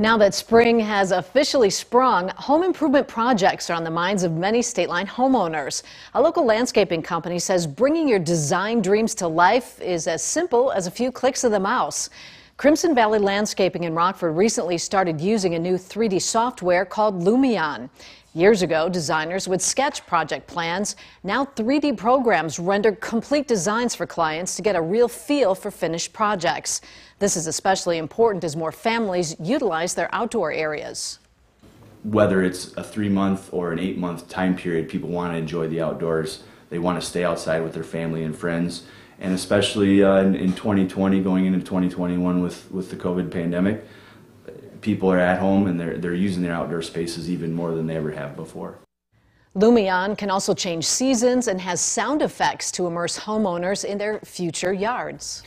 Now that spring has officially sprung, home improvement projects are on the minds of many Stateline homeowners. A local landscaping company says bringing your design dreams to life is as simple as a few clicks of the mouse. Crimson Valley Landscaping in Rockford recently started using a new 3D software called Lumion. Years ago, designers would sketch project plans. Now 3D programs render complete designs for clients to get a real feel for finished projects. This is especially important as more families utilize their outdoor areas. Whether it's a three month or an eight month time period, people want to enjoy the outdoors. They want to stay outside with their family and friends. And especially uh, in, in 2020, going into 2021 with, with the COVID pandemic, people are at home and they're, they're using their outdoor spaces even more than they ever have before. Lumion can also change seasons and has sound effects to immerse homeowners in their future yards.